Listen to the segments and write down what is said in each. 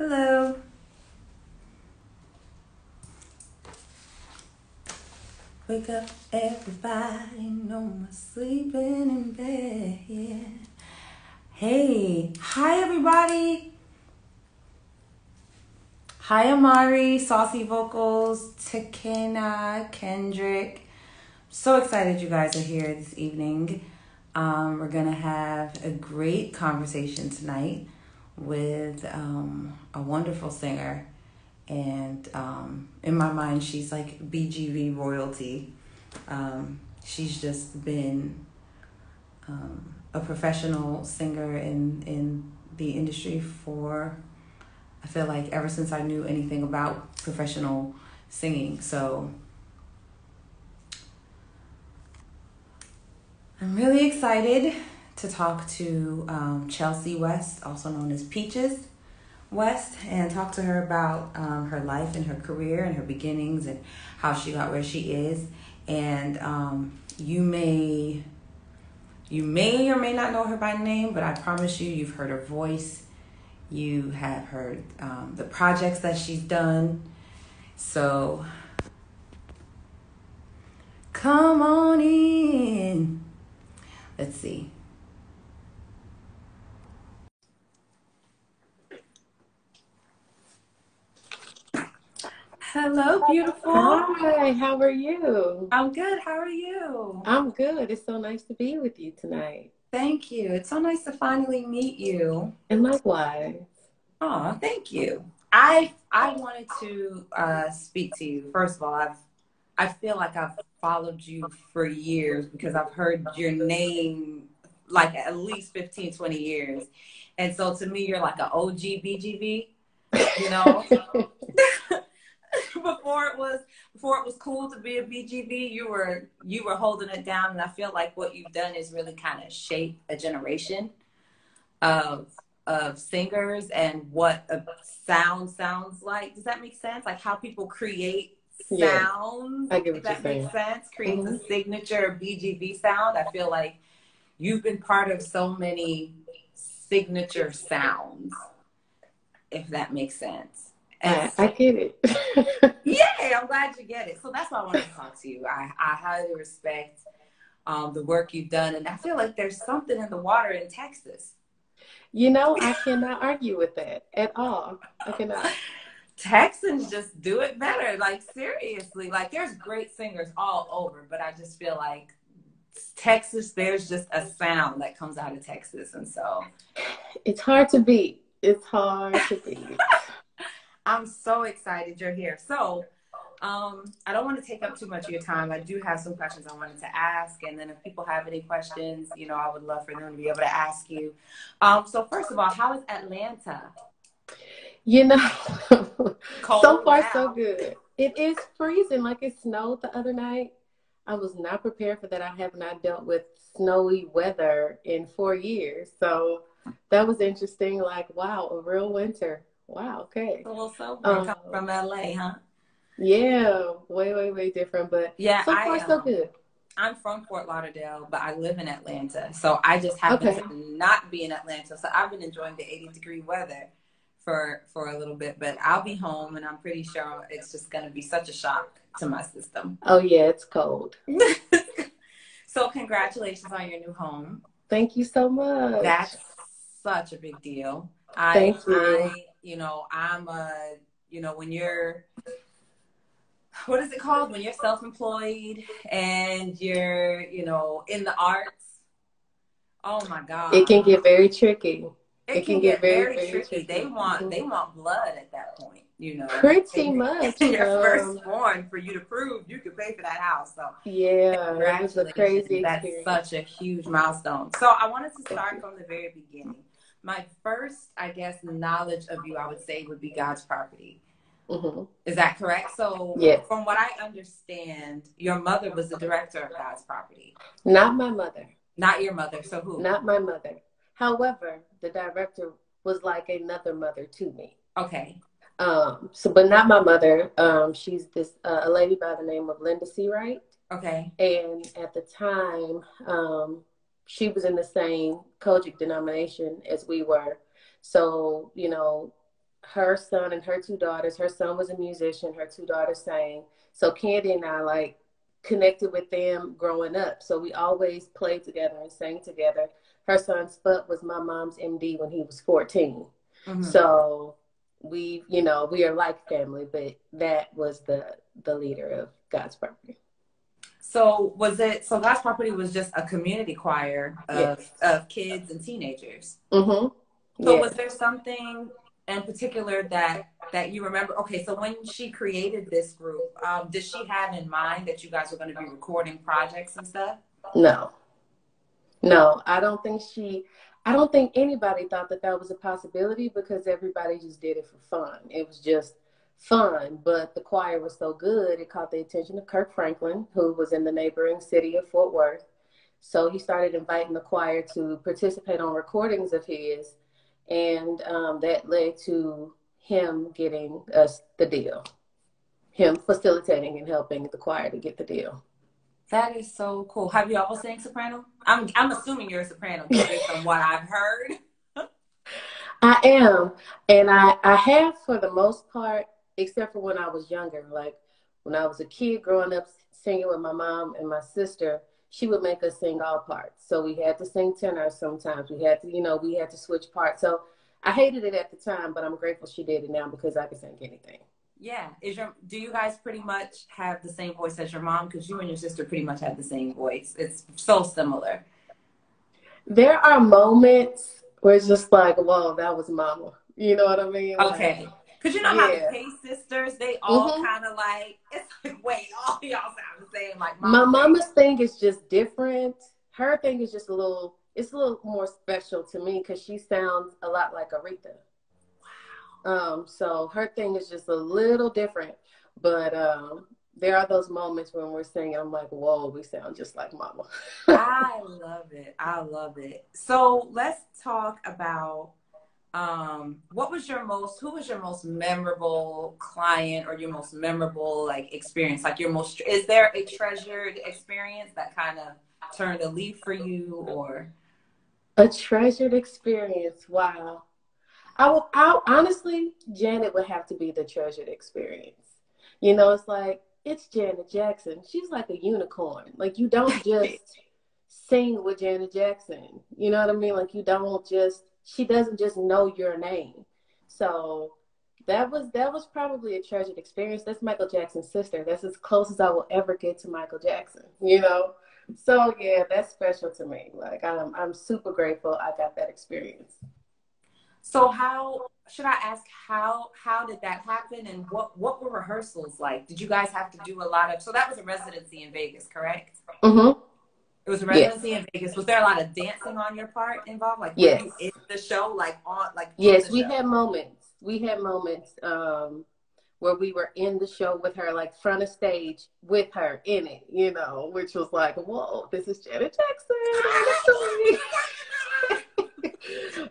Hello. Wake up, everybody. No more sleeping in bed. Yeah. Hey, hi, everybody. Hi, Amari, Saucy Vocals, Takena, Kendrick. So excited you guys are here this evening. Um, we're gonna have a great conversation tonight with um, a wonderful singer, and um, in my mind, she's like BGV royalty. Um, she's just been um, a professional singer in in the industry for I feel like ever since I knew anything about professional singing. So I'm really excited to talk to um, Chelsea West, also known as Peaches West, and talk to her about um, her life and her career and her beginnings and how she got where she is. And um, you may you may or may not know her by name, but I promise you, you've heard her voice. You have heard um, the projects that she's done. So come on in. Let's see. Hello, beautiful. Hi, how are you? I'm good. How are you? I'm good. It's so nice to be with you tonight. Thank you. It's so nice to finally meet you. And likewise. Oh, thank you. I I wanted to uh, speak to you. First of all, I've I feel like I've followed you for years because I've heard your name like at least 15, 20 years. And so to me, you're like an OG BGV, you know? before it was before it was cool to be a BGV, you were you were holding it down, and I feel like what you've done is really kind of shape a generation of of singers and what a sound sounds like. Does that make sense? Like how people create sounds. Yeah, I get what that you're makes saying. sense. Creates Mhm. a signature BGV sound. I feel like you've been part of so many signature sounds. If that makes sense. And I, I get it. yeah, I'm glad you get it. So that's why I wanted to talk to you. I, I highly respect um, the work you've done, and I feel like there's something in the water in Texas. you know, I cannot argue with that at all. I cannot. Texans just do it better. Like seriously, like there's great singers all over, but I just feel like Texas, there's just a sound that comes out of Texas, and so It's hard to beat. It's hard to beat. I'm so excited you're here. So, um, I don't want to take up too much of your time. I do have some questions I wanted to ask, and then if people have any questions, you know, I would love for them to be able to ask you. Um, so first of all, how is Atlanta? You know, so far now. so good. It is freezing like it snowed the other night. I was not prepared for that. I have not dealt with snowy weather in four years. So that was interesting. Like, wow, a real winter. Wow, okay. A little so Um, come from LA, huh? Yeah, way, way, way different. But Yeah, so I far so um, good. I'm from Fort Lauderdale, but I live in Atlanta. So I just happen Okay. to not be in Atlanta. So I've been enjoying the 80 degree weather for for a little bit, but I'll be home and I'm pretty sure it's just going to be such a shock to my system. Oh yeah, it's cold. so congratulations on your new home. Thank you so much. That's such a big deal. I, Thank you. I, you know, I'm a, you know, when you're, what is it called? When you're self-employed and you're, you know, in the arts. Oh my God. it can get very tricky. It, it can, can get, get very, very, tricky. tricky. They want, they want blood at that point, you know. Pretty And much, Your um, firstborn for you to prove you could pay for that house. So Yeah, was a crazy That's experience. such a huge milestone. So I wanted to start from the very beginning. My first, I guess, knowledge of you, I would say, would be God's property. hmm Is that correct? So, Yes. from what I understand, your mother was the director of God's property, Not my mother. not your mother. So who? Not my mother. However, the director was like another mother to me. Okay. Um, so, but not my mother. Um, she's this uh, a lady by the name of Linda Searight, Okay. and at the time, um, she was in the same COGIC denomination as we were. So, you know, her son and her two daughters. Her son was a musician. Her two daughters sang. So Candy and I like connected with them growing up. So we always played together and sang together. Her son Spud was my mom's MD when he was 14. Mm-hmm. So we, you know, we are like family, but that was the the leader of God's property. So was it so God's property was just a community choir of yes. of kids and teenagers. Mm-hmm. So yes. was there something in particular that that you remember? Okay, so when she created this group, um, did she have in mind that you guys were going to be recording projects and stuff? No, no, I don't think she. I don't think anybody thought that that was a possibility because everybody just did it for fun. It was just fun, but the choir was so good, it caught the attention of Kirk Franklin, who was in the neighboring city of Fort Worth. So he started inviting the choir to participate on recordings of his, and um, that led to him getting us the deal, him facilitating and helping the choir to get the deal. That is so cool. Have you all sang soprano? I'm I'm assuming you're a soprano based on what I've heard. I am, and I I have for the most part, except for when I was younger. Like when I was a kid growing up singing with my mom and my sister, she would make us sing all parts. So we had to sing tenor sometimes. We had to, you know, we had to switch parts. So I hated it at the time, but I'm grateful she did it now because I can sing anything. Yeah. Is your do you guys pretty much have the same voice as your mom? Because you and your sister pretty much have the same voice. It's so similar. There are moments where it's just like, whoa, that was mama. You know what I mean? Okay. Because you know yeah. how the Pace sisters, they all mm-hmm. kind of like, it's like, wait, all y'all sound the same. Like, my mama's thing is just different. Her thing is just a little, it's a little more special to me because she sounds a lot like Aretha. Um, so her thing is just a little different, but um, there are those moments when we're singing. I'm like, whoa, we sound just like Mama. I love it. I love it. So let's talk about um, what was your most who was your most memorable client or your most memorable like experience like your most is there a treasured experience that kind of turned a leaf for you or a treasured experience wow I would, I honestly, Janet would have to be the treasured experience. You know, it's like it's Janet Jackson. She's like a unicorn. Like you don't just sing with Janet Jackson. You know what I mean? Like you don't just. She doesn't just know your name. So that was that was probably a treasured experience. That's Michael Jackson's sister. That's as close as I will ever get to Michael Jackson. You know. So yeah, that's special to me. Like I'm I'm super grateful I got that experience. So how should I ask how how did that happen and what what were rehearsals like? Did you guys have to do a lot of so that was a residency in Vegas, correct? Mm-hmm. It was a residency yes. in Vegas. Was there a lot of dancing on your part involved? Like yes. in the show, like on like Yes, we had moments. We had moments um where we were in the show with her, like front of stage with her in it, you know, which was like, whoa, this is Janet Jackson.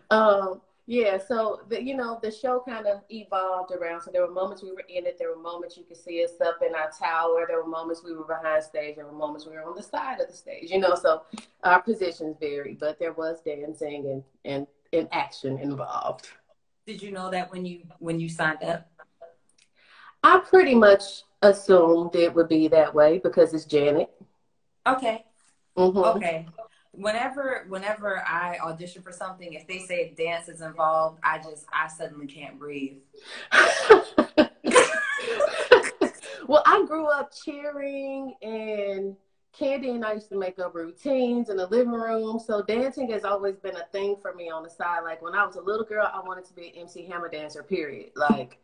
um, yeah, so the, you know the show kind of evolved around. So there were moments we were in it. There were moments you could see us up in our tower. There were moments we were behind stage. There were moments we were on the side of the stage. You know, so our positions varied, but there was dancing and and, and action involved. Did you know that when you when you signed up? I pretty much assumed it would be that way because it's Janet. Okay. Mm-hmm. Okay whenever whenever I audition for something, if they say dance is involved, I just I suddenly can't breathe. well, I grew up cheering and Candy and I used to make up routines in the living room. So dancing has always been a thing for me on the side. Like when I was a little girl, I wanted to be an MC Hammer dancer, period. Like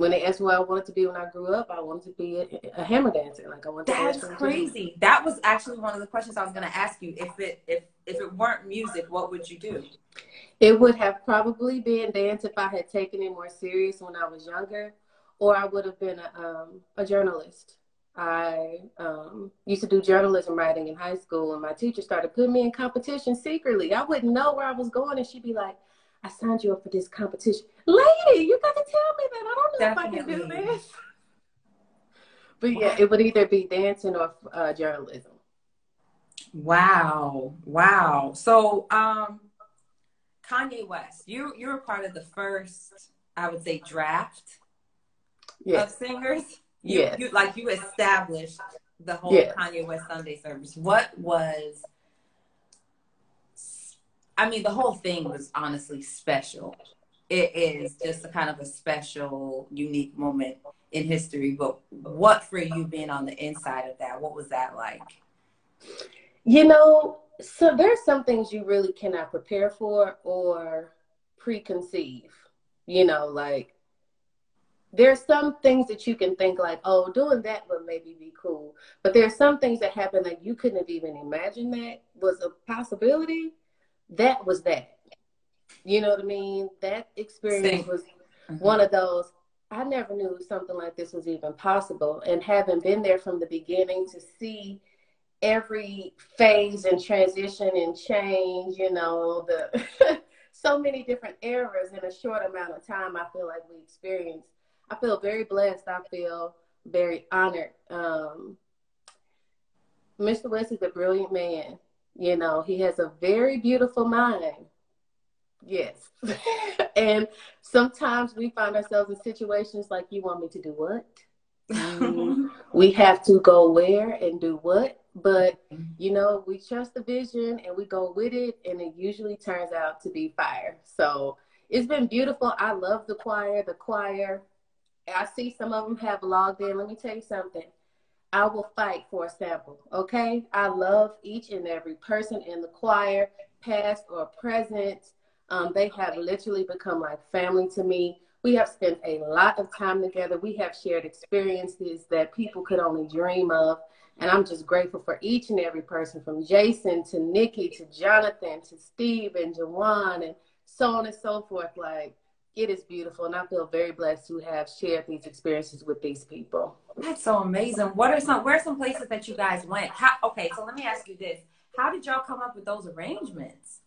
when they asked what I wanted to be when I grew up, I wanted to be a, a hammer dancer. Like I wanted. That's to crazy. That was actually one of the questions I was going to ask you. If it if if it weren't music, what would you do? It would have probably been dance if I had taken it more serious when I was younger, or I would have been a um, a journalist. I um, used to do journalism writing in high school, and my teacher started putting me in competition secretly. I wouldn't know where I was going, and she'd be like, I signed you up for this competition. Lady, you got to tell me that. I don't know Definitely. if I can do this. But yeah, it would either be dancing or uh, journalism. Wow. Wow. So, um, Kanye West, you you were part of the first I would say, draft yes. of singers. You, Yes. you like you established the whole Yes. Kanye West Sunday service. What was? I mean, the whole thing was honestly special. It is just a kind of a special, unique moment in history. But what for you being on the inside of that? What was that like? You know, so there's some things you really cannot prepare for or preconceive. You know, like there's some things that you can think like, oh, doing that would maybe be cool. But there's some things that happen that you couldn't have even imagined that was a possibility. That was that. You know what I mean? That experience Same. was one of those I never knew something like this was even possible. And having been there from the beginning to see every phase and transition and change, you know, the so many different eras in a short amount of time, I feel like we experienced. I feel very blessed. I feel very honored. Um, Mr. West is a brilliant man. You know, he has a very beautiful mind. Yes. and sometimes we find ourselves in situations like, you want me to do what? Mm, we have to go where and do what? But, you know, we trust the vision and we go with it, and it usually turns out to be fire. So it's been beautiful. I love the choir. The choir, I see some of them have logged in. Let me tell you something. I will fight for a sample, okay? I love each and every person in the choir, past or present. Um, they have literally become like family to me. We have spent a lot of time together. We have shared experiences that people could only dream of. And I'm just grateful for each and every person from Jason to Nikki to Jonathan to Steve and Jawan and so on and so forth. Like, it is beautiful. And I feel very blessed to have shared these experiences with these people. That's so amazing. What are some? Where are some places that you guys went? How? Okay, so let me ask you this: How did y'all come up with those arrangements?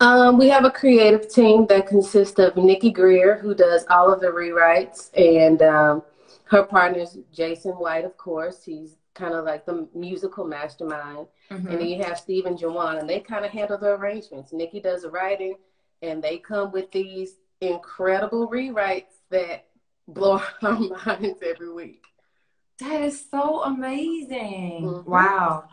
Um, we have a creative team that consists of Nikki Grier, who does all of the rewrites, and um, her partners, Jason White, of course. He's kind of like the musical mastermind. Mm-hmm. And then you have Steve and Jawan, and they kind of handle the arrangements. Nikki does the writing, and they come with these incredible rewrites that blow our minds every week. That is so amazing! Mhm. Wow.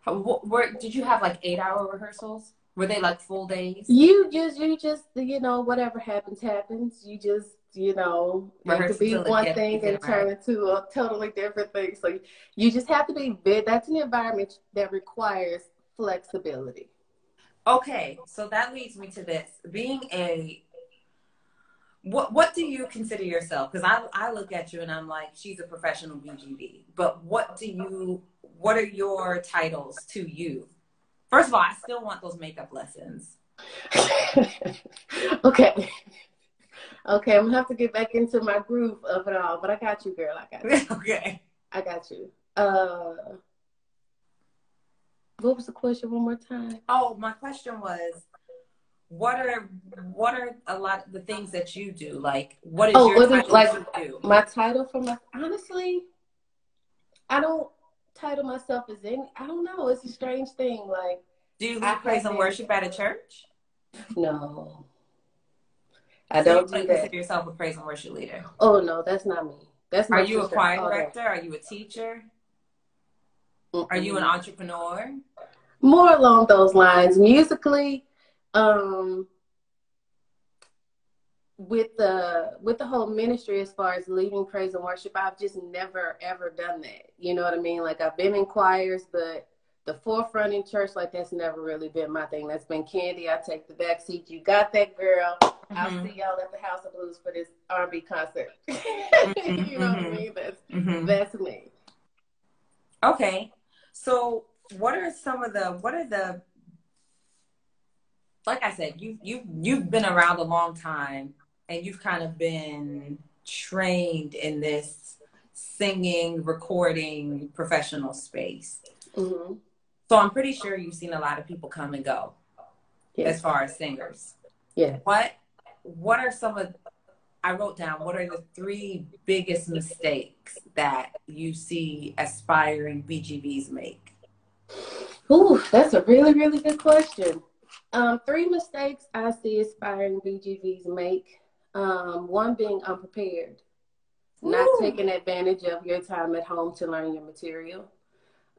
How- wh- Where did you have like eight-hour rehearsals? Were they like full days? You just, you just, you know, whatever happens, happens. You just, you know, it could be it one thing and turn into a totally different thing. So you just have to be. That's an environment that requires flexibility. Okay, so that leads me to this: being a what what do you consider yourself? Because I I look at you and I'm like, she's a professional BGV. But what do you? What are your titles to you? First of all, I still want those makeup lessons. okay. Okay, I'm gonna have to get back into my groove of it all, but I got you, girl. I got you. okay. I got you. Uh, what was the question one more time? Oh, my question was, what are what are a lot of the things that you do? Like, what is Oh, your what is- title like- do? My title for my honestly, I don't title myself as any. I don't know. It's a strange thing. Like Do you I lead praise and worship at a church? no, I So don't you do consider yourself a praise and worship leader. Oh no, that's not me. That's Are you a sister. choir Oh, director? Are you a teacher? no. Are you an entrepreneur? more along those lines musically? Um, with the with the whole ministry as far as leading praise and worship i've just never ever done that. You know what i mean? Like i've been in choirs but the forefront in church like that's never really been my thing. That's been candy i take the back seat you got that girl. I'll Mhm. see y'all at the house of blues for this r&b concert. Mhm, you know what i mhm. mean? That's Mhm. that's me. Okay. So what are some of the what are the like I said, you you you've been around a long time and you've kind of been trained in this singing, recording professional space. hmm So I'm pretty sure you've seen a lot of people come and go as far as singers. Yeah. What what are some of I wrote down what are the three biggest mistakes that you see aspiring BGVs make? Ooh, that's a really, really good question. Um, three mistakes I see aspiring BGVs make. Um, one being unprepared, Ooh. not taking advantage of your time at home to learn your material.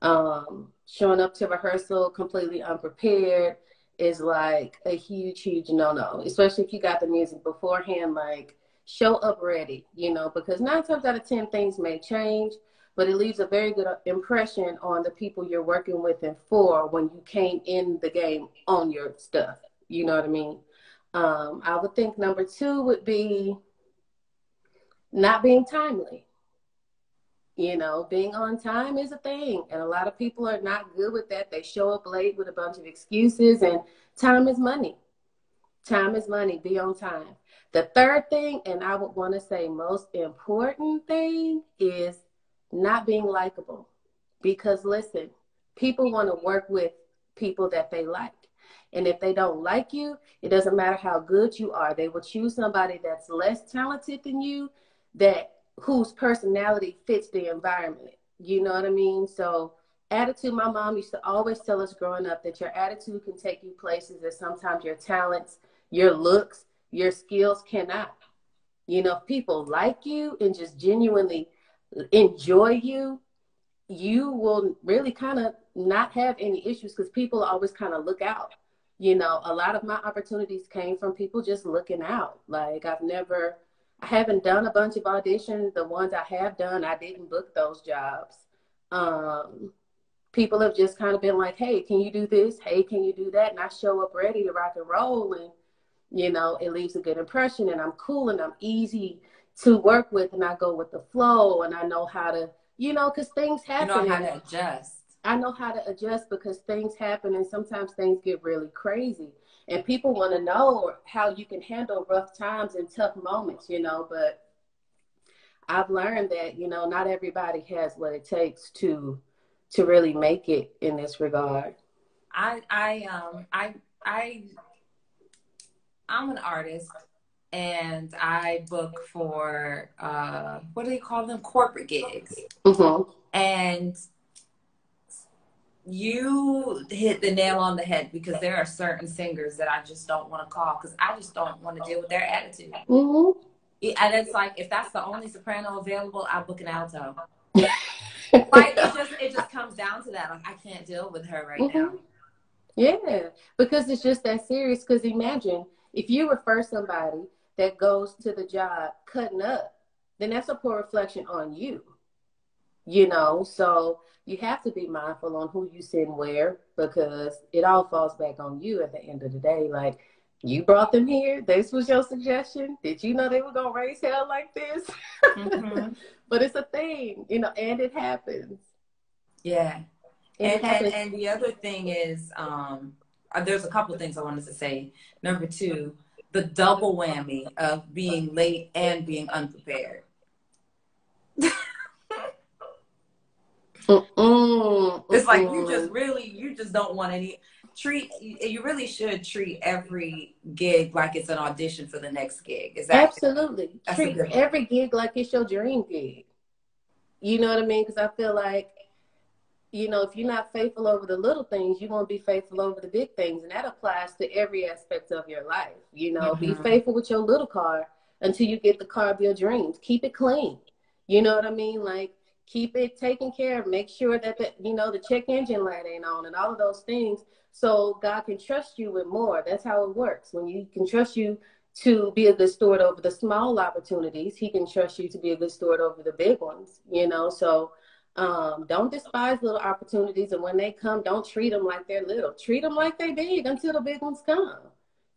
Um, showing up to rehearsal completely unprepared is like a huge, huge no no, especially if you got the music beforehand. Like, show up ready, you know, because nine times out of 10, things may change, but it leaves a very good impression on the people you're working with and for when you came in the game on your stuff. You know what I mean? Um, I would think number two would be not being timely. You know, being on time is a thing, and a lot of people are not good with that. They show up late with a bunch of excuses, and time is money. Time is money. Be on time. The third thing, and I would want to say most important thing, is not being likable. Because listen, people want to work with people that they like. And if they don't like you, it doesn't matter how good you are. They will choose somebody that's less talented than you that whose personality fits the environment. You know what I mean? So attitude, my mom used to always tell us growing up that your attitude can take you places that sometimes your talents, your looks, your skills cannot. You know, if people like you and just genuinely enjoy you, you will really kind of not have any issues because people always kind of look out. You know, a lot of my opportunities came from people just looking out. Like I've never I haven't done a bunch of auditions. The ones I have done, I didn't book those jobs. Um, people have just kind of been like, hey, can you do this? Hey, can you do that? And I show up ready to rock and roll. And, you know, it leaves a good impression. And I'm cool and I'm easy to work with. And I go with the flow and I know how to, you know, because things happen. You know how to adjust. I know how to adjust because things happen and sometimes things get really crazy and people want to know how you can handle rough times and tough moments, you know. But I've learned that you know not everybody has what it takes to to really make it in this regard. I I um I I I'm an artist and I book for uh what do they call them corporate gigs. Mm-hmm. And you hit the nail on the head because there are certain singers that I just don't want to call because I just don't want to deal with their attitude. Mm-hmm. And it's like if that's the only soprano available, I'll book an alto. like it just it just comes down to that. Like I can't deal with her right mm-hmm. now. Yeah, because it's just that serious. Because imagine if you refer somebody that goes to the job cutting up, then that's a poor reflection on you. You know, so you have to be mindful on who you send where because it all falls back on you at the end of the day. Like you brought them here. This was your suggestion. Did you know they were gonna raise hell like this? Mm-hmm. but it's a thing, you know, and it happens. Yeah. And, and, and the other thing is, um, uh, there's a couple of things I wanted to say. Number two, the double whammy of being late and being unprepared. Mm-mm, it's like you just really, you just don't want any treat. You really should treat every gig like it's an audition for the next gig. Is that absolutely treat every gig like it's your dream gig? You know what I mean? Because I feel like you know, if you're not faithful over the little things, you won't be faithful over the big things. And that applies to every aspect of your life. You know, mm-hmm. be faithful with your little car until you get the car of your dreams. Keep it clean. You know what I mean? Like, keep it taken care of. Make sure that the, you know the check engine light ain't on, and all of those things, so God can trust you with more. That's how it works. When you can trust you to be a good steward over the small opportunities, He can trust you to be a good steward over the big ones. You know, so um, don't despise little opportunities, and when they come, don't treat them like they're little. Treat them like they big until the big ones come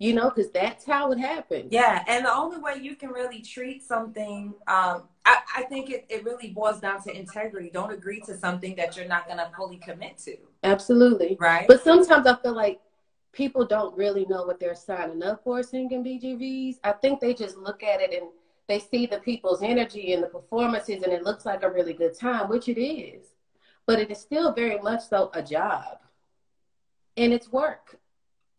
you know, because that's how it happens. Yeah, and the only way you can really treat something, um, I, I think it, it really boils down to integrity. Don't agree to something that you're not going to fully commit to. Absolutely. Right. But sometimes I feel like people don't really know what they're signing up for singing BGVs. I think they just look at it and they see the people's energy and the performances, and it looks like a really good time, which it is. But it is still very much so a job. And it's work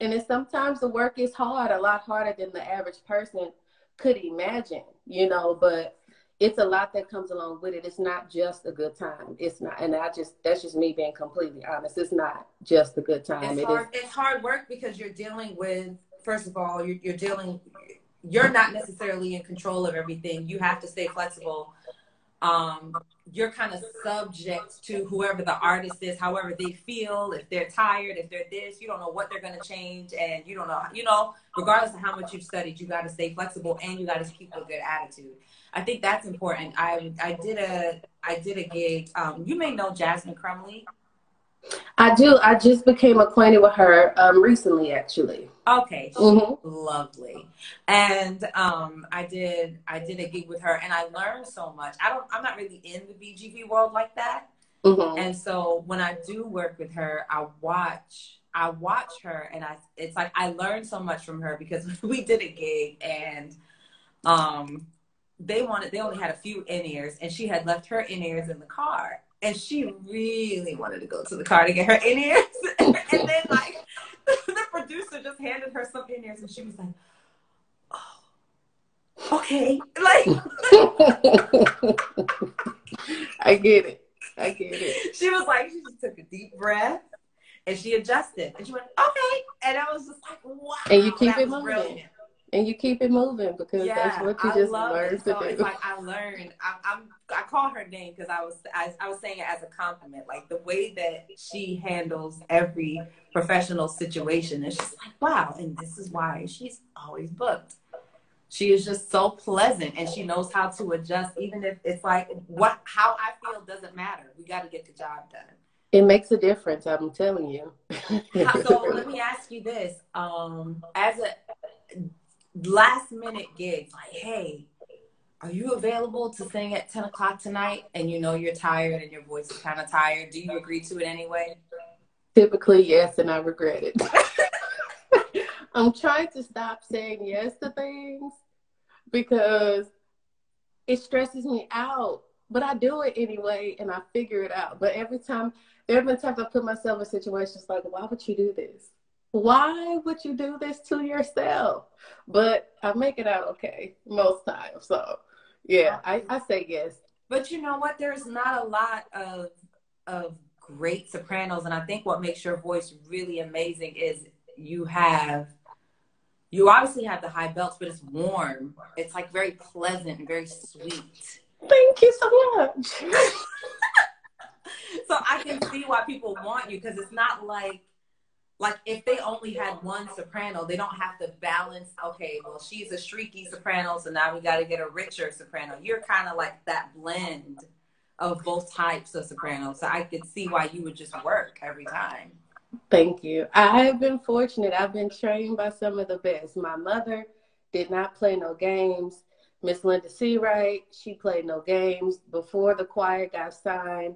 and it's sometimes the work is hard, a lot harder than the average person could imagine, you know, but it's a lot that comes along with it. It's not just a good time. It's not, and I just that's just me being completely honest. It's not just a good time. It's, it hard, is, it's hard work because you're dealing with first of all, you're, you're dealing you're not necessarily in control of everything. You have to stay flexible. Um, you're kind of subject to whoever the artist is, however they feel. If they're tired, if they're this, you don't know what they're going to change, and you don't know, you know, regardless of how much you've studied, you got to stay flexible and you got to keep a good attitude. I think that's important. I I did a I did a gig. Um, you may know Jasmine Crumley. I do. I just became acquainted with her um, recently, actually. Okay, mm-hmm. lovely. And um, I did. I did a gig with her, and I learned so much. I don't. I'm not really in the BGV world like that. Mm-hmm. And so when I do work with her, I watch. I watch her, and I. It's like I learned so much from her because we did a gig, and um, they wanted. They only had a few in ears, and she had left her in ears in the car and she really wanted to go to the car to get her in ears. and then like producer just handed her some in ears, and she was like, "Oh, okay." Like, I get it. I get it. She was like, she just took a deep breath. And she adjusted, and she went, "Okay," and I was just like, "Wow!" And you keep it moving. Brilliant and you keep it moving because yeah, that's what you I just learned so do. It's like I learned. I, I'm. I call her name because I was. I, I was saying it as a compliment. Like the way that she handles every professional situation is just like wow. And this is why she's always booked. She is just so pleasant, and she knows how to adjust, even if it's like what how I feel doesn't matter. We got to get the job done. It makes a difference. I'm telling you. so let me ask you this: um, as a last minute gigs like hey are you available to sing at 10 o'clock tonight? And you know you're tired and your voice is kind of tired. Do you agree to it anyway? Typically yes and i regret it. I'm trying to stop saying yes to things because it stresses me out but i do it anyway and i figure it out. But every time there have been times i put myself in situations like why would you do this why would you do this to yourself? But I make it out okay most times. So yeah, I, I say yes. But you know what? There's not a lot of of great sopranos, and I think what makes your voice really amazing is you have you obviously have the high belts, but it's warm. It's like very pleasant and very sweet. Thank you so much. so I can see why people want you because it's not like like if they only had one soprano, they don't have to balance. Okay, well she's a shrieky soprano, so now we got to get a richer soprano. You're kind of like that blend of both types of soprano, so I could see why you would just work every time. Thank you. I have been fortunate. I've been trained by some of the best. My mother did not play no games. Miss Linda Searight, she played no games before the choir got signed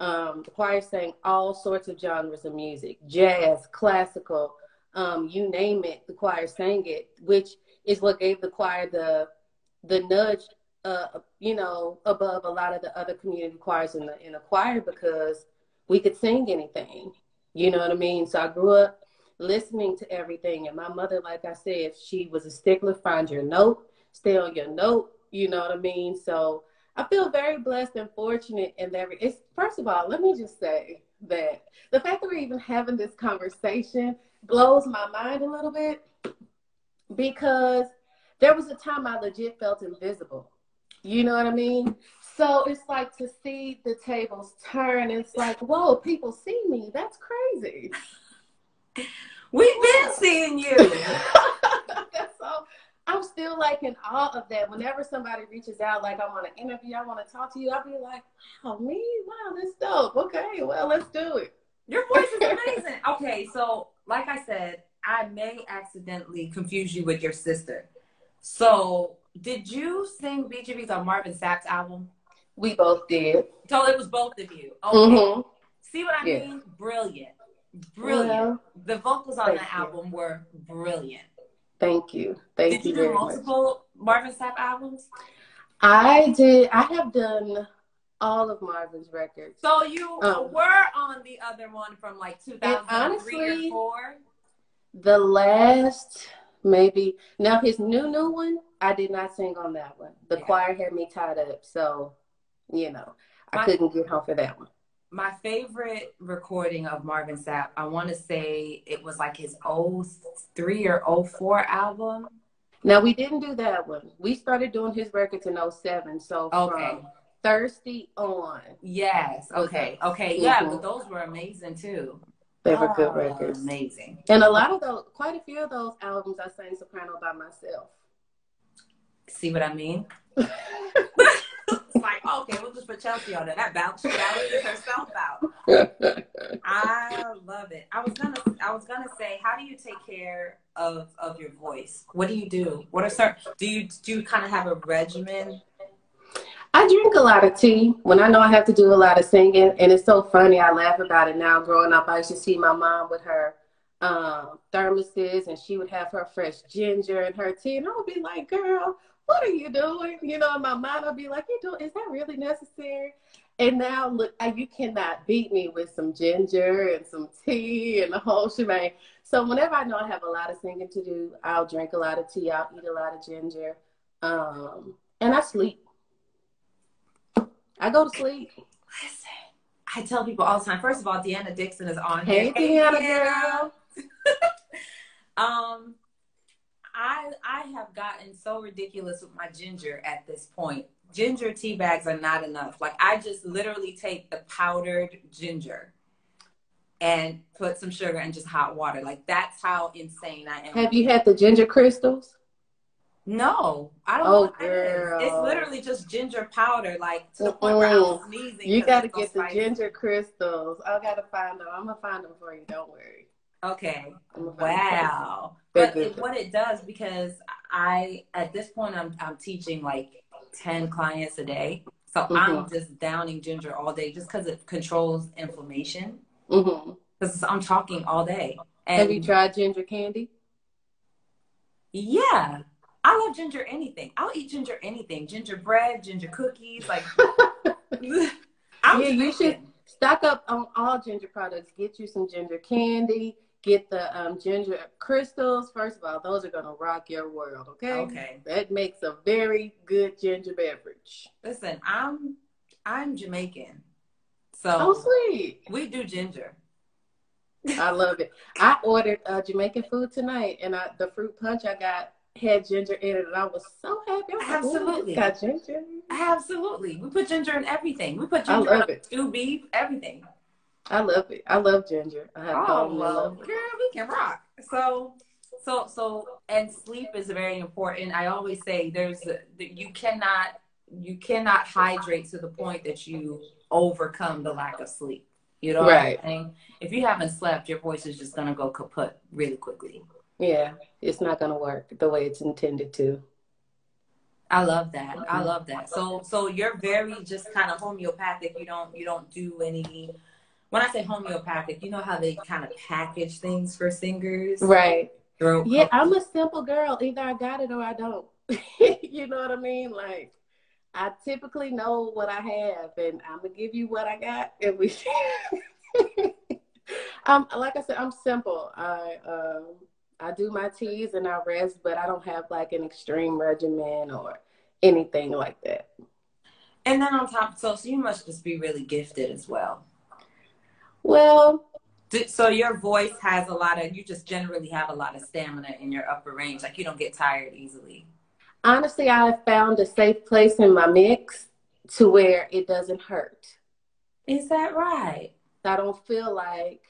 um, the choir sang all sorts of genres of music jazz, classical, um, you name it, the choir sang it, which is what gave the choir the the nudge, uh, you know, above a lot of the other community choirs in the in the choir because we could sing anything. You know what I mean? So I grew up listening to everything, and my mother, like I said, she was a stickler. Find your note, stay on your note. You know what I mean? So I feel very blessed and fortunate in that. It's first of all, let me just say that the fact that we're even having this conversation blows my mind a little bit because there was a time I legit felt invisible. You know what I mean? So it's like to see the tables turn. It's like, whoa, people see me. That's crazy. We've been seeing you. so I'm still like in awe of that. Whenever somebody reaches out, like I want to interview, I want to talk to you, I'll be like, wow, me? Wow, that's dope. Okay, well, let's do it. Your voice is amazing. okay, so like I said, I may accidentally confuse you with your sister. So did you sing BGV's on Marvin Sapp's album? We both did. So it was both of you. Okay. Mm-hmm. See what I yeah. mean? Brilliant. Brilliant. Well, the vocals on the album were brilliant. Thank you. Thank did you. Did you do multiple much. Marvin Sapp albums? I did. I have done all of Marvin's records. So you um, were on the other one from like 2003 or four. The last, maybe now his new new one. I did not sing on that one. The yeah. choir had me tied up, so you know I My, couldn't get home for that one my favorite recording of Marvin Sapp, I want to say it was like his 03 or 04 album. Now we didn't do that one. We started doing his records in 07. So Okay. from Thirsty on, Yes. Okay. Okay. Yeah, mm-hmm. but those were amazing too. they were good Oh, records. Amazing. And a lot of those, quite a few of those albums, I sang soprano by myself. See what I mean? it's like, okay, we'll just put Chelsea on there. That bounced balances herself out. I love it. I was gonna I was gonna say, how do you take care of of your voice? What do you do? What are certain do you do you kind of have a regimen? I drink a lot of tea when I know I have to do a lot of singing, and it's so funny. I laugh about it now. Growing up, I used to see my mom with her um, thermoses, and she would have her fresh ginger and her tea, and I would be like, "Girl, what are you doing?" You know, and my mom would be like, "You doing? Is that really necessary?" And now, look, I, you cannot beat me with some ginger and some tea and the whole shebang. So whenever I know I have a lot of singing to do, I'll drink a lot of tea. I'll eat a lot of ginger, um, and I sleep. I go to sleep. Listen, I tell people all the time. First of all, Deanna Dixon is on here. Hey, here. Deanna girl. um, I I have gotten so ridiculous with my ginger at this point. Ginger tea bags are not enough. Like I just literally take the powdered ginger and put some sugar and just hot water. Like that's how insane I am. Have you had the ginger crystals? No, I don't Oh, know what that is. girl. It's literally just ginger powder, like to the point where I was sneezing. You got to so get the ginger crystals. I got to find them. I'm gonna find them for you. Don't worry. Okay. I'm gonna find them. Wow. But it, what it does because I at this point I'm I'm teaching like ten clients a day, so I'm Mhm. just downing ginger all day just because it controls inflammation. Because I'm talking all day. And Have you tried ginger candy? Yeah, I love ginger anything. I'll eat ginger anything. Ginger bread, ginger cookies. Like I'm Yeah, you should- Stock up on all ginger products. Get you some ginger candy. Get the um, ginger crystals. First of all, those are gonna rock your world. Okay. Okay. That makes a very good ginger beverage. Listen, I'm I'm Jamaican, so Oh, sweet. we do ginger. I love it. I ordered uh, Jamaican food tonight, and I, the fruit punch I got had ginger in it, and I was so happy. I was Absolutely. it's got ginger. Absolutely, we put ginger in everything. We put I ginger love in it. stew beef, everything. I love it. I love ginger. I have Oh well, love girl, we can rock. So, so, so, and sleep is very important. I always say there's a, you cannot you cannot hydrate to the point that you overcome the lack of sleep. You know Right. what I'm saying? If you haven't slept, your voice is just gonna go kaput really quickly. Yeah, it's not gonna work the way it's intended to. I love that. I love that. So, so you're very just kind of homeopathic. You don't you don't do any. When I say homeopathic, you know how they kind of package things for singers, Right. Throat Yeah, I'm a simple girl. Either I got it or I don't. you know what I mean? Like, I typically know what I have, and I'm gonna give you what I got, and we. um, like I said, I'm simple. I um, I do my teas and I rest, but I don't have like an extreme regimen or anything like that. And then on top, so, so you must just be really gifted as well. Well, So your voice has a lot of, you just generally have a lot of stamina in your upper range. Like you don't get tired easily. honestly, I have found a safe place in my mix to where it doesn't hurt. Is that right? I don't feel like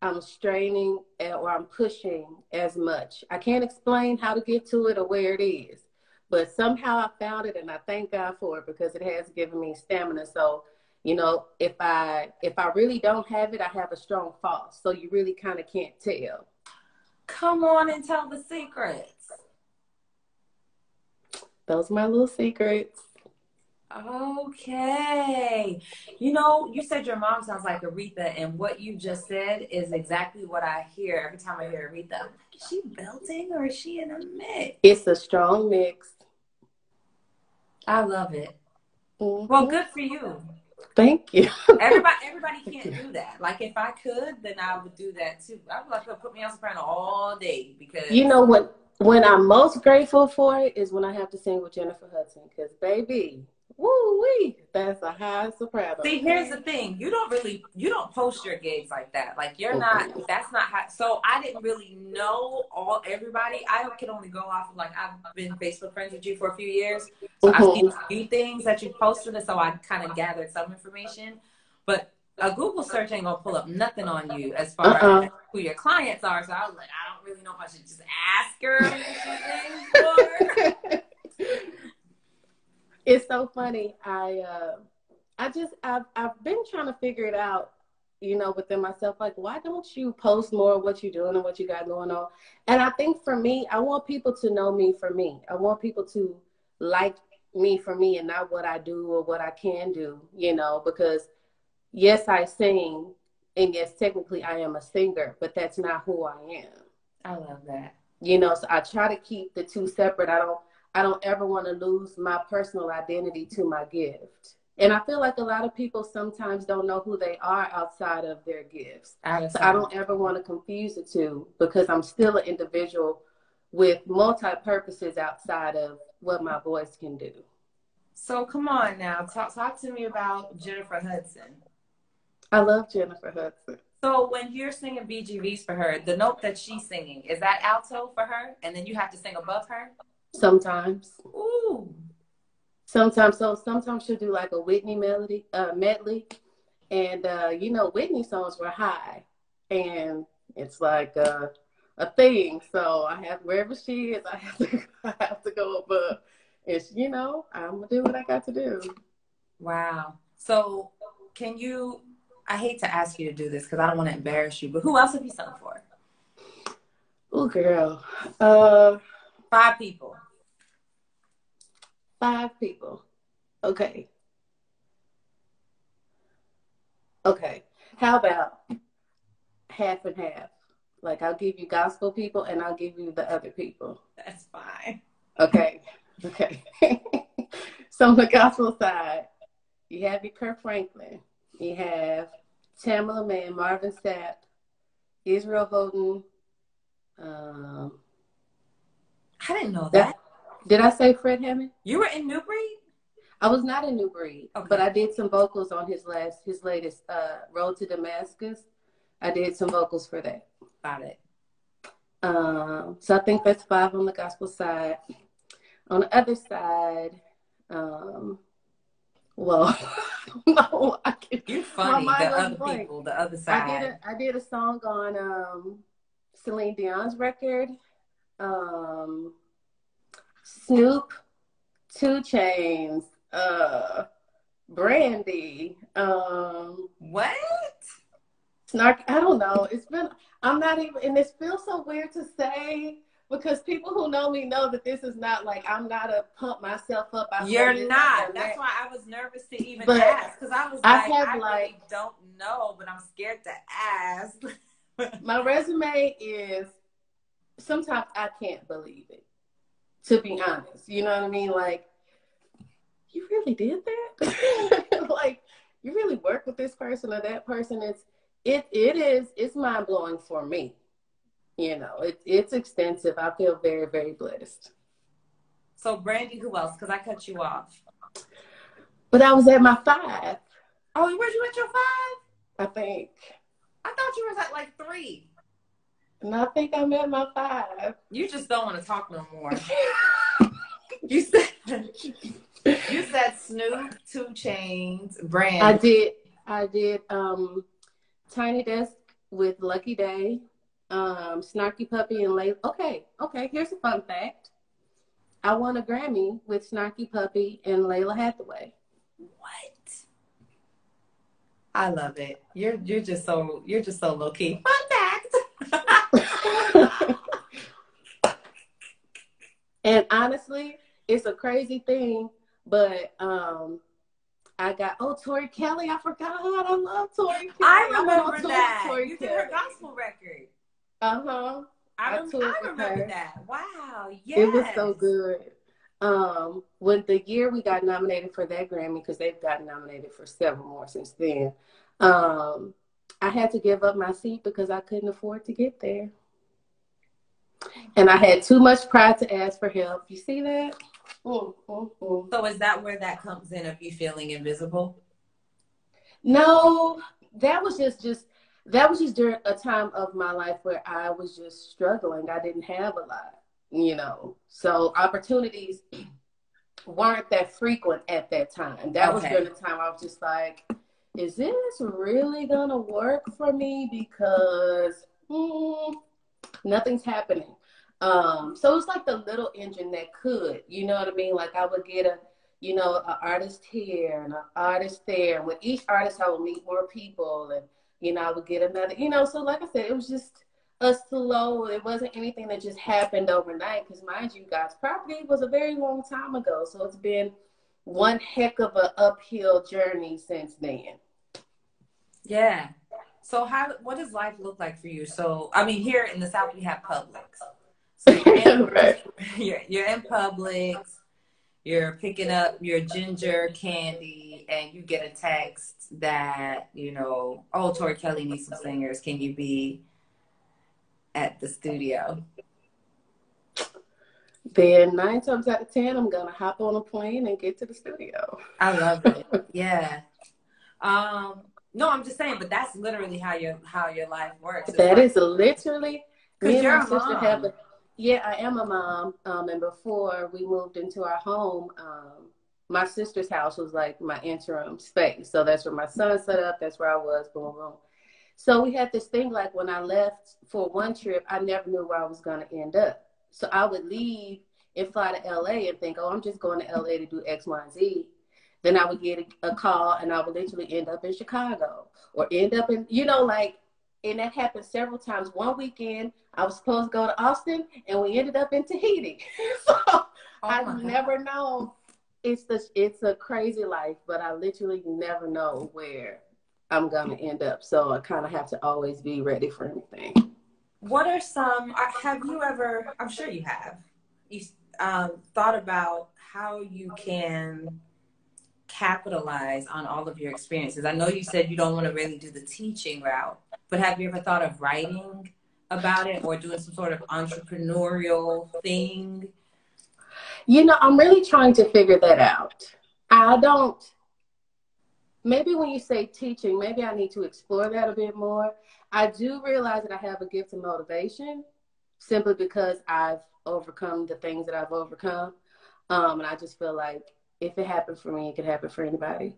I'm straining or I'm pushing as much. I can't explain how to get to it or where it is, but somehow I found it, and I thank God for it because it has given me stamina. So, you know, if I if I really don't have it, I have a strong false. So you really kind of can't tell. Come on and tell the secrets. Those are my little secrets. Okay. You know, you said your mom sounds like Aretha, and what you just said is exactly what I hear every time I hear Aretha. Is she belting or is she in a mix? It's a strong mix. I love it. Mhm. Well, good for you. Thank you. Everybody, everybody can't do that. Like if I could, then I would do that too. I would like to put me on soprano all day because You know what? When I'm most grateful for it is when I have to sing with Jennifer Hudson, because baby, woo wee, that's a high soprano. See, here's the thing: you don't really, you don't post your gigs like that. Like you're not. That's not how. So I didn't really know all everybody. I can only go off of like I've been Facebook friends with you for a few years, so mm-hmm. I've seen a few things that you posted, and so I kind of gathered some information. But a Google search ain't gonna pull up nothing on you as far uh-uh. as who your clients are. So I was like, I don't really know if I should just ask her it's so funny. I uh, I just I've I've been trying to figure it out, you know, within myself. Like, why don't you post more of what you're doing and what you got going on? And I think for me, I want people to know me for me. I want people to like me for me and not what I do or what I can do, you know, because yes, I sing, and yes, technically I am a singer, but that's not who I am. I love that. You know, so I try to keep the two separate. I don't I don't ever want to lose my personal identity to my gift. And I feel like a lot of people sometimes don't know who they are outside of their gifts. So I don't ever want to confuse the two because I'm still an individual with multi purposes outside of what my voice can do. So come on now, talk talk to me about Jennifer Hudson. I love Jennifer Hudson. So when you're singing BGVs for her, the note that she's singing is that alto for her, and then you have to sing above her. Sometimes. Ooh. Sometimes. So sometimes she'll do like a Whitney melody, uh, medley, and uh, you know Whitney songs were high, and it's like uh, a thing. So I have wherever she is, I have to I have to go above. It's you know I'm gonna do what I got to do. Wow. So can you I hate to ask you to do this because I don't want to embarrass you, but who else have you sung for? Oh, girl. Uh, five people. Five people. Okay. Okay. How about half and half? Like I'll give you gospel people and I'll give you the other people. That's fine. Okay. Okay. so on the gospel side, you have your Kirk Franklin. You have Tamela Mann, Marvin Sapp, Israel Houghton. Um, I didn't know that. that. Did I say Fred Hammond? You were in New Breed. I was not in New Breed, okay. but I did some vocals on his last, his latest, uh, Road to Damascus. I did some vocals for that. Got it. Um, so I think that's five on the gospel side. On the other side, um, well, no, I can, you're funny. The other blank. people, the other side. I did a, I did a song on um, Celine Dion's record. Um, Snoop, 2 Chainz, uh, Brandy. Um, what? Snark. I don't know. It's been. I'm not even, and it feels so weird to say because people who know me know that this is not like I'm not a pump myself up. I You're not. That's why I was nervous to even but ask because I was I like, have I like, really don't know, but I'm scared to ask. my resume is sometimes I can't believe it. To be honest, you know what I mean? Like, you really did that? like, you really work with this person or that person? It's it it is it's mind blowing for me you know, it, it's extensive. I feel very, very blessed. So, Brandy, who else? Because I cut you off. But I was at my five. Oh, where'd you at your five? I think. I thought you was at like three. And I think I'm at my five. You just don't want to talk no more. you said you said Snoop, 2 Chainz, Brand. I did. I did. Um, Tiny Desk with Lucky Daye, um, Snarky Puppy and Lalah. Okay, okay. Here's a fun fact. I won a Grammy with Snarky Puppy and Lalah Hathaway. What? I love it. You're you're just so you're just so low key. Fun fact. and honestly, it's a crazy thing, but um, I got oh Tori Kelly. I forgot. I love Tori Kelly. I remember I that. Tori you Kelly. did her gospel record. Uh huh. I, I, I remember that. Wow. Yes. It was so good. Um, when the year we got nominated for that Grammy, because they've gotten nominated for several more since then, um, I had to give up my seat because I couldn't afford to get there. And I had too much pride to ask for help. You see that? Mm, mm, mm. So is that where that comes in of you feeling invisible? No, that was just just that was just during a time of my life where I was just struggling. I didn't have a lot, you know. So opportunities weren't that frequent at that time. That okay. was during the time I was just like, is this really gonna work for me? Because mm, nothing's happening. Um, so it's like the little engine that could, you know what I mean? Like I would get a, you know, an artist here and an artist there. And with each artist, I would meet more people and, you know, I would get another, you know, so like I said, it was just a slow, it wasn't anything that just happened overnight. Cause mind you God's Property was a very long time ago. So it's been one heck of an uphill journey since then. Yeah. So how, what does life look like for you? So, I mean, here in the South, we have Publix. So you're in, right. you're, you're in Publix, you're picking up your ginger candy, and you get a text that, you know, oh, Tori Kelly needs some singers. Can you be at the studio? Then nine times out of ten, I'm gonna hop on a plane and get to the studio. I love it. yeah. Um, no, I'm just saying, but that's literally how your how your life works. That is literally and my sister mom. a yeah, I am a mom. Um, and before we moved into our home, um, my sister's house was like my interim space. So that's where my son set up. That's where I was. Boom, boom. So we had this thing like when I left for one trip, I never knew where I was going to end up. So I would leave and fly to LA and think, oh, I'm just going to LA to do X, Y, and Z. Then I would get a, call and I would literally end up in Chicago or end up in, you know, like and that happened several times. One weekend, I was supposed to go to Austin, and we ended up in Tahiti. so oh I never God. know. It's the it's a crazy life, but I literally never know where I'm gonna end up. So I kind of have to always be ready for anything. What are some? Uh, have you ever? I'm sure you have. You um, thought about how you can capitalize on all of your experiences? I know you said you don't want to really do the teaching route, but have you ever thought of writing about it or doing some sort of entrepreneurial thing? You know, I'm really trying to figure that out. I don't, maybe when you say teaching, maybe I need to explore that a bit more. I do realize that I have a gift of motivation simply because I've overcome the things that I've overcome. Um, and I just feel like if it happened for me, it could happen for anybody.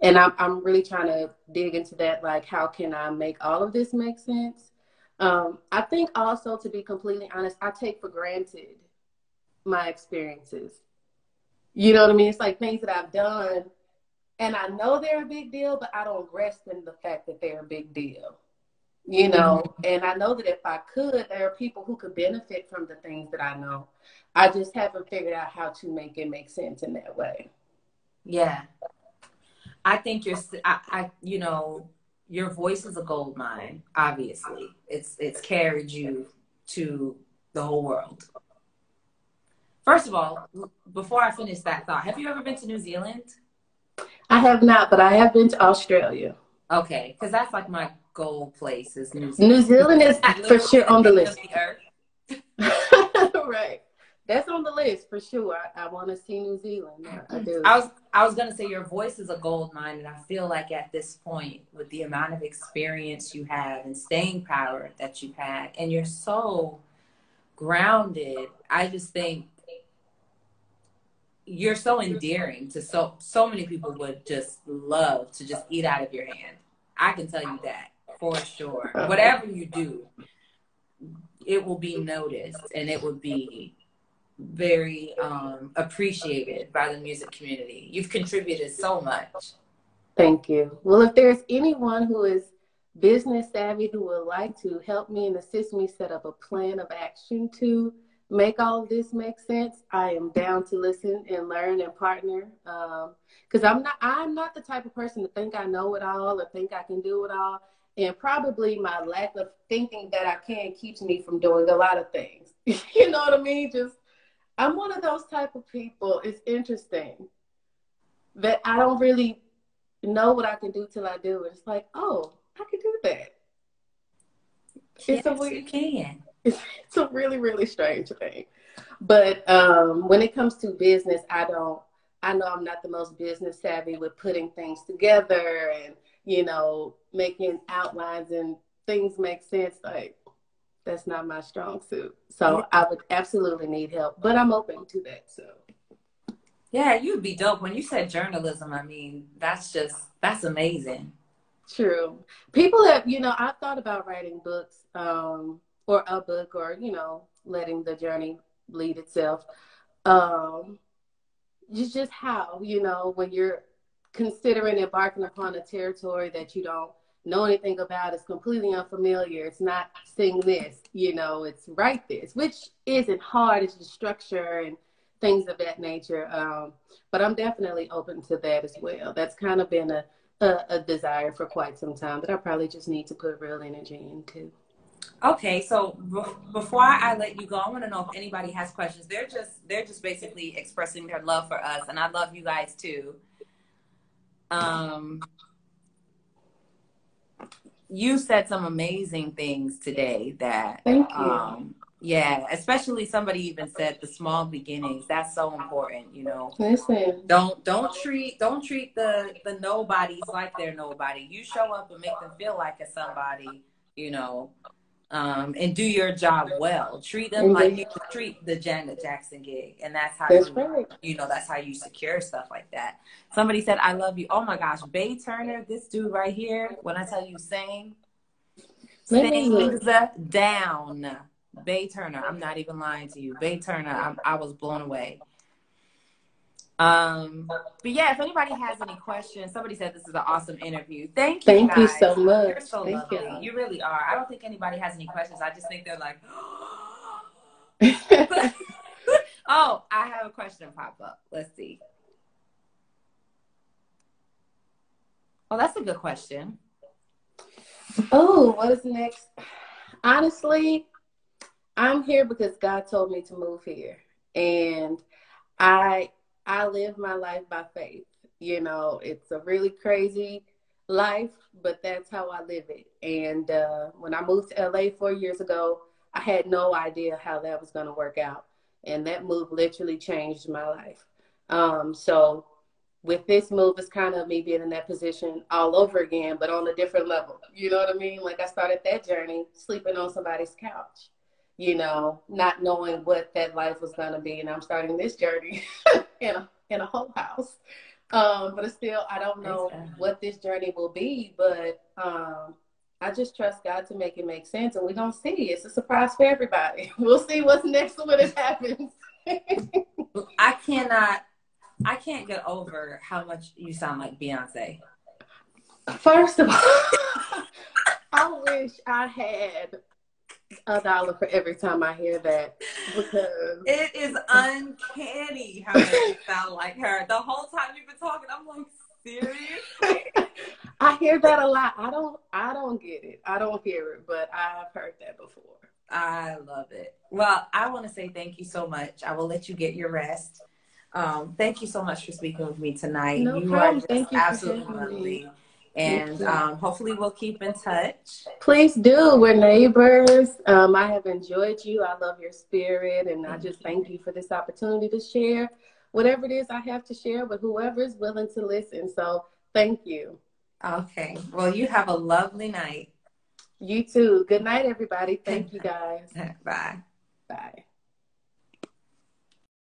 And I'm, I'm really trying to dig into that. Like, how can I make all of this make sense? Um, I think also, to be completely honest, I take for granted my experiences. You know what I mean? It's like things that I've done, and I know they're a big deal, but I don't rest in the fact that they're a big deal. You know, mm-hmm. and I know that if I could, there are people who could benefit from the things that I know. I just haven't figured out how to make it make sense in that way. Yeah. I think you're, I, I, you know, your voice is a gold mine. Obviously, it's it's carried you to the whole world. First of all, before I finish that thought, have you ever been to New Zealand? I have not, but I have been to Australia. Okay, because that's like my goal places. New Zealand. New Zealand is for sure on the list. right. That's on the list for sure. I, I want to see New Zealand. I, I do. I was I was gonna say your voice is a gold mine, and I feel like at this point, with the amount of experience you have and staying power that you've had, and you're so grounded, I just think you're so endearing to so so many people would just love to just eat out of your hand. I can tell you that for sure. Whatever you do, it will be noticed and it will be very um, appreciated by the music community. You've contributed so much. Thank you. Well, if there's anyone who is business savvy who would like to help me and assist me set up a plan of action to make all of this make sense, I am down to listen and learn and partner. Because um, I'm not, I'm not the type of person to think I know it all or think I can do it all. And probably my lack of thinking that I can keeps me from doing a lot of things. you know what I mean? Just I'm one of those type of people. It's interesting that I don't really know what I can do till I do it. It's like, oh, I can do that. Yes, it's a weird, you can. It's, it's a really, really strange thing. but um, when it comes to business, I don't. I know I'm not the most business savvy with putting things together and you know making outlines and things make sense. Like that's not my strong suit. So I would absolutely need help, but I'm open to that. So. Yeah, you'd be dope. When you said journalism, I mean, that's just, that's amazing. True. People have, you know, I've thought about writing books um, or a book or, you know, letting the journey lead itself. Um, just, just how, you know, when you're considering embarking upon a territory that you don't know anything about, it's completely unfamiliar, it's not sing this, you know, it's write this, which isn't hard, it's just structure and things of that nature. Um, but I'm definitely open to that as well. That's kind of been a, a, a desire for quite some time that I probably just need to put real energy into. Okay, so b- before I let you go, I want to know if anybody has questions. They're just they're just basically expressing their love for us, and I love you guys too. Um, you said some amazing things today that Thank you. Um, yeah, especially somebody even said the small beginnings. That's so important, you know. Listen. Don't don't treat don't treat the the nobodies like they're nobody. You show up and make them feel like a somebody, you know. Um, and do your job well. Treat them like you treat the Janet Jackson gig, and that's how that's you, right. you know that's how you secure stuff like that. Somebody said, "I love you." Oh my gosh, Bay Turner, this dude right here. When I tell you, sing, sing down. Bay Turner. I'm not even lying to you. Bay Turner. I, I was blown away. Um, but yeah, if anybody has any questions, somebody said this is an awesome interview. Thank you. Thank guys. you so much. You're so Thank lovely. you. you really are. I don't think anybody has any questions. I just think they're like, oh, I have a question pop up. Let's see. Oh, that's a good question. Oh, what is next? Honestly, I'm here because God told me to move here. And I I live my life by faith. You know, it's a really crazy life, but that's how I live it. And uh, when I moved to LA four years ago, I had no idea how that was going to work out. And that move literally changed my life. Um, so with this move, it's kind of me being in that position all over again, but on a different level. You know what I mean? Like I started that journey sleeping on somebody's couch you know, not knowing what that life was going to be. And I'm starting this journey in a, in a whole house. Um, but still, I don't know what this journey will be, but um, I just trust God to make it make sense. And we're going to see. It's a surprise for everybody. We'll see what's next when it happens. I cannot, I can't get over how much you sound like Beyonce. First of all, I wish I had a dollar for every time I hear that because it is uncanny how you sound like her. The whole time you've been talking, I'm like, seriously. I hear that a lot. I don't. I don't get it. I don't hear it, but I've heard that before. I love it. Well, I want to say thank you so much. I will let you get your rest. Um, thank you so much for speaking with me tonight. No you problem. are thank you absolutely lovely and um, hopefully we'll keep in touch. Please do. We're neighbors. Um, I have enjoyed you. I love your spirit, and I just thank you for this opportunity to share whatever it is I have to share with whoever is willing to listen. So thank you. Okay. Well, you have a lovely night. You too. Good night, everybody. Thank you, guys. Bye. Bye.